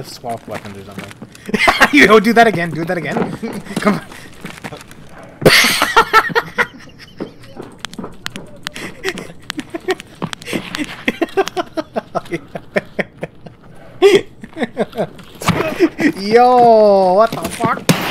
swap weapons or something. you don't do that again. Do that again. Come on. Yo, what the fuck?